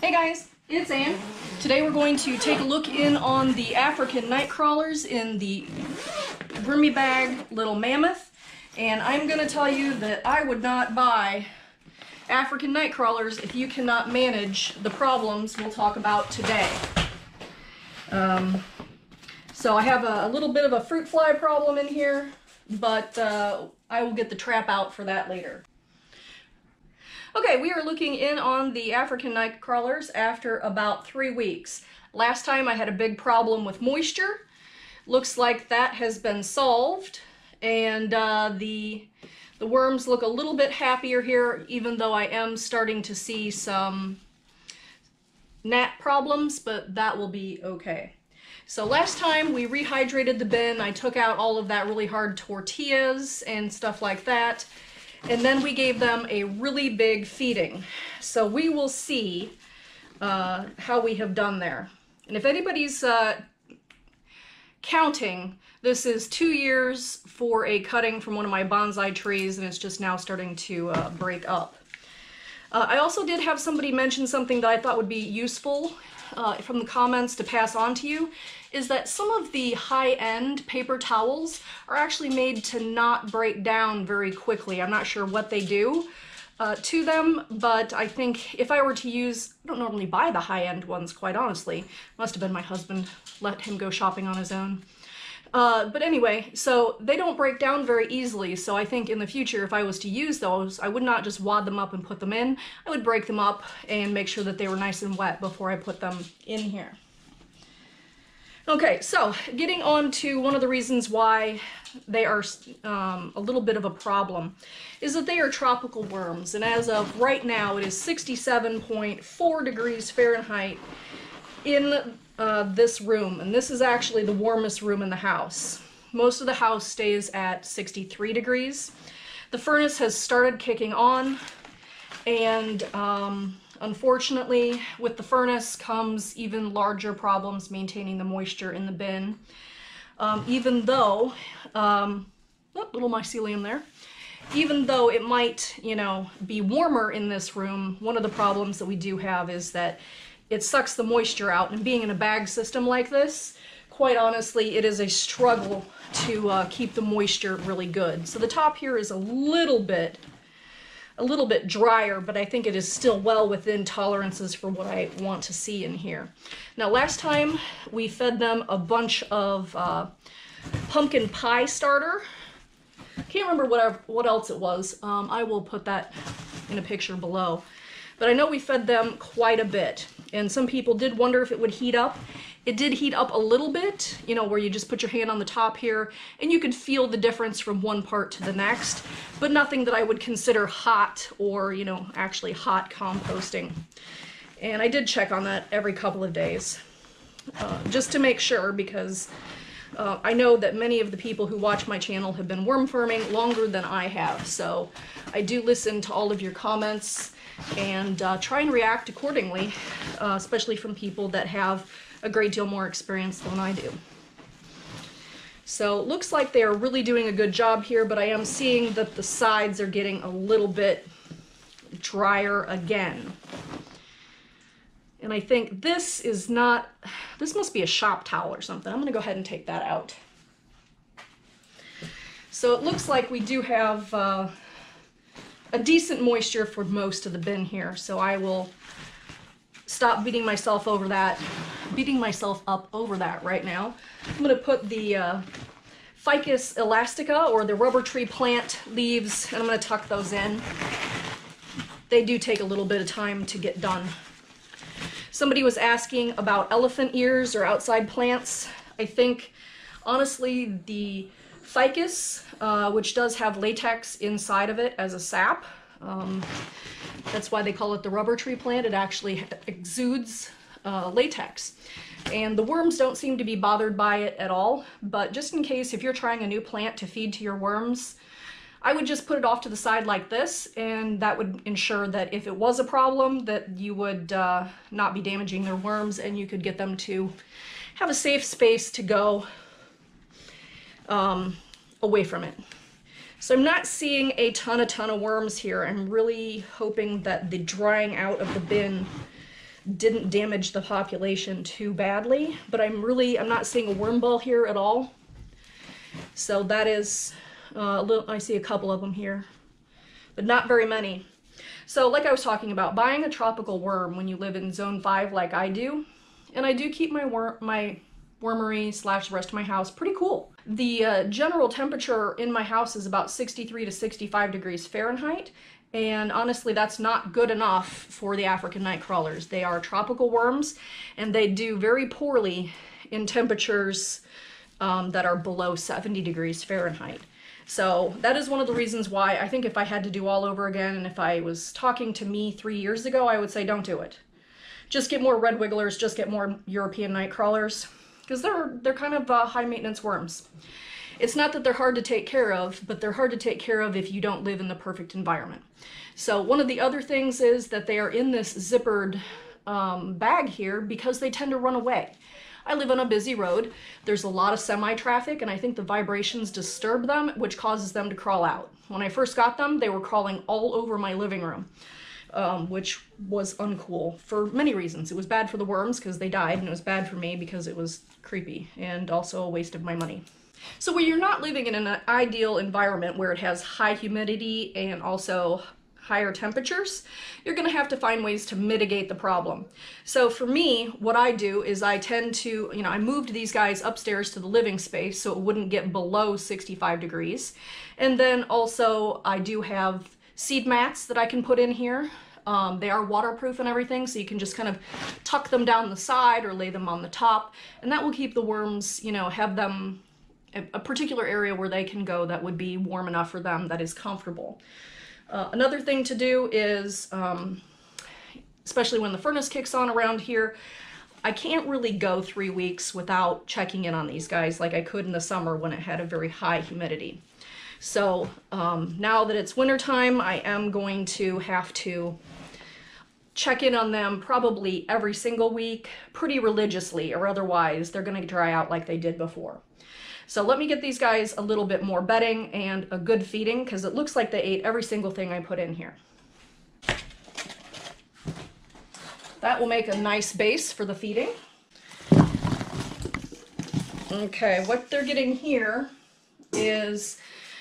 Hey guys, it's Ann. Today we're going to take a look in on the African night crawlers in the Vermi Bag Little Mammoth. And I'm going to tell you that I would not buy African night crawlers if you cannot manage the problems we'll talk about today. Um, so I have a, a, little bit of a fruit fly problem in here, but uh, I will get the trap out for that later. Okay, we are looking in on the African night crawlers after about three weeks. Last time I had a big problem with moisture. Looks like that has been solved and uh, the the worms look a little bit happier here even though I am starting to see some gnat problems, but that will be okay. So last time we rehydrated the bin, I took out all of that really hard tortillas and stuff like that. And then we gave them a really big feeding. So we will see uh, how we have done there. And if anybody's uh, counting, this is two years for a cutting from one of my bonsai trees and it's just now starting to uh, break up. Uh, I also did have somebody mention something that I thought would be useful uh, from the comments to pass on to you, is that some of the high-end paper towels are actually made to not break down very quickly. I'm not sure what they do uh, to them, but I think if I were to use, I don't normally buy the high-end ones, quite honestly. Must have been my husband, let him go shopping on his own. Uh, but anyway, so they don't break down very easily, so I think in the future if I was to use those, I would not just wad them up and put them in. I would break them up and make sure that they were nice and wet before I put them in here. Okay, so getting on to one of the reasons why they are um, a little bit of a problem is that they are tropical worms, and as of right now it is 67.4 degrees Fahrenheit in uh, this room, and this is actually the warmest room in the house. Most of the house stays at 63 degrees. The furnace has started kicking on, and um, unfortunately, with the furnace comes even larger problems maintaining the moisture in the bin. Um, even though, um, oh, little mycelium there, even though it might, you know, be warmer in this room, one of the problems that we do have is that it sucks the moisture out. And being in a bag system like this, quite honestly, it is a struggle to uh, keep the moisture really good. So the top here is a little bit, a little bit drier, but I think it is still well within tolerances for what I want to see in here. Now last time we fed them a bunch of uh, pumpkin pie starter. I can't remember what, what else it was. Um, I will put that in a picture below. But I know we fed them quite a bit and some people did wonder if it would heat up. It did heat up a little bit, you know, where you just put your hand on the top here and you could feel the difference from one part to the next, but nothing that I would consider hot or, you know, actually hot composting. And I did check on that every couple of days, uh, just to make sure because uh, I know that many of the people who watch my channel have been worm farming longer than I have, so I do listen to all of your comments and uh, try and react accordingly, uh, especially from people that have a great deal more experience than I do. So it looks like they are really doing a good job here, but I am seeing that the sides are getting a little bit drier again. And I think this is not, this must be a shop towel or something. I'm gonna go ahead and take that out. So it looks like we do have uh, a decent moisture for most of the bin here, so I will stop beating myself over that, beating myself up over that right now. I'm gonna put the uh, Ficus elastica or the rubber tree plant leaves and I'm gonna tuck those in. They do take a little bit of time to get done. Somebody was asking about elephant ears or outside plants. I think honestly the ficus, uh, which does have latex inside of it as a sap. Um, that's why they call it the rubber tree plant. It actually exudes uh, latex. And the worms don't seem to be bothered by it at all, but just in case if you're trying a new plant to feed to your worms, I would just put it off to the side like this, and that would ensure that if it was a problem, that you would uh, not be damaging their worms and you could get them to have a safe space to go um, away from it. So I'm not seeing a ton, a ton of worms here. I'm really hoping that the drying out of the bin didn't damage the population too badly, but I'm really, I'm not seeing a worm ball here at all. So that is, uh, a little, I see a couple of them here, but not very many. So like I was talking about, buying a tropical worm when you live in zone five like I do, and I do keep my worm, my wormery slash the rest of my house pretty cool. The uh, general temperature in my house is about 63 to 65 degrees Fahrenheit, and honestly, that's not good enough for the African night crawlers. They are tropical worms, and they do very poorly in temperatures um, that are below 70 degrees Fahrenheit. So that is one of the reasons why I think if I had to do all over again, and if I was talking to me three years ago, I would say don't do it. Just get more red wigglers, just get more European night crawlers, because they're, they're kind of uh, high maintenance worms. It's not that they're hard to take care of, but they're hard to take care of if you don't live in the perfect environment. So one of the other things is that they are in this zippered um, bag here because they tend to run away. I live on a busy road. There's a lot of semi-traffic and I think the vibrations disturb them, which causes them to crawl out. When I first got them, they were crawling all over my living room. Um, which was uncool for many reasons. It was bad for the worms because they died, and it was bad for me because it was creepy and also a waste of my money. So when you're not living in an ideal environment where it has high humidity and also higher temperatures, you're going to have to find ways to mitigate the problem. So for me, what I do is I tend to, you know, I moved these guys upstairs to the living space so it wouldn't get below 65 degrees. And then also I do have seed mats that I can put in here. Um, they are waterproof and everything, so you can just kind of tuck them down the side or lay them on the top, and that will keep the worms, you know, have them a particular area where they can go that would be warm enough for them that is comfortable. Uh, another thing to do is, um, especially when the furnace kicks on around here, I can't really go three weeks without checking in on these guys like I could in the summer when it had a very high humidity. So um, now that it's wintertime, I am going to have to check in on them probably every single week, pretty religiously, or otherwise they're going to dry out like they did before. So let me get these guys a little bit more bedding and a good feeding because it looks like they ate every single thing I put in here. That will make a nice base for the feeding. Okay, what they're getting here is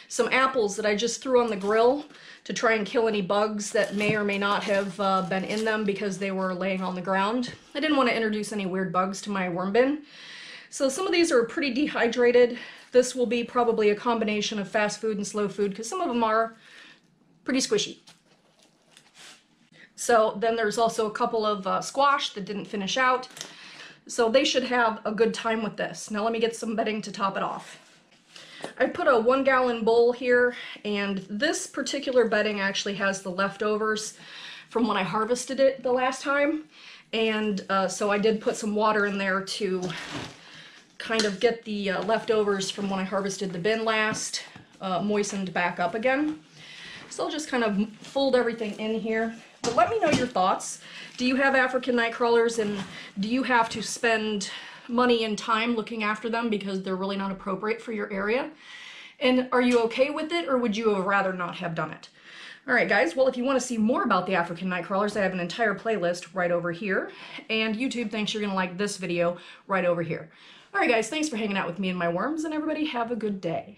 some apples that I just threw on the grill to try and kill any bugs that may or may not have uh, been in them because they were laying on the ground. I didn't want to introduce any weird bugs to my worm bin. So some of these are pretty dehydrated. This will be probably a combination of fast food and slow food because some of them are pretty squishy. So then there's also a couple of uh, squash that didn't finish out. So they should have a good time with this. Now let me get some bedding to top it off. I put a one gallon bowl here and this particular bedding actually has the leftovers from when I harvested it the last time. And uh, so I did put some water in there to kind of get the uh, leftovers from when I harvested the bin last uh, moistened back up again. So I'll just kind of fold everything in here. But let me know your thoughts. Do you have African night crawlers and do you have to spend money and time looking after them because they're really not appropriate for your area? And are you okay with it or would you have rather not have done it? Alright guys, well if you want to see more about the African night crawlers, I have an entire playlist right over here. And YouTube thinks you're going to like this video right over here. Alright guys, thanks for hanging out with me and my worms, and everybody have a good day.